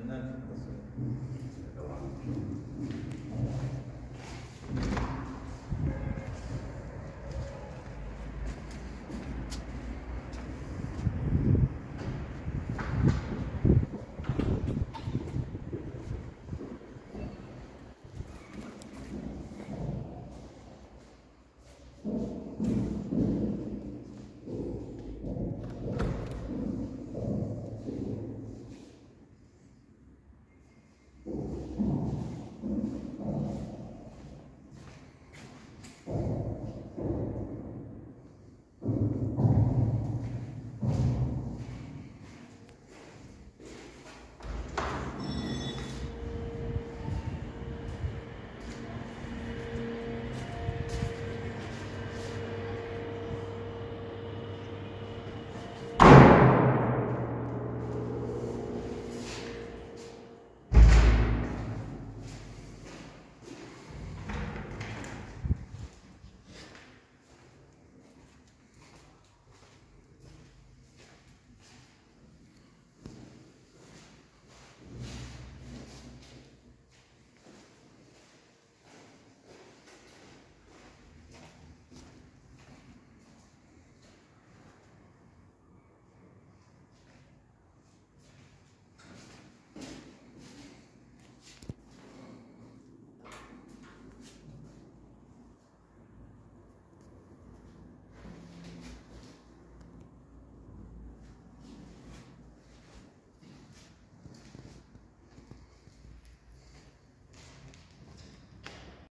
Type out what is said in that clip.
Amen.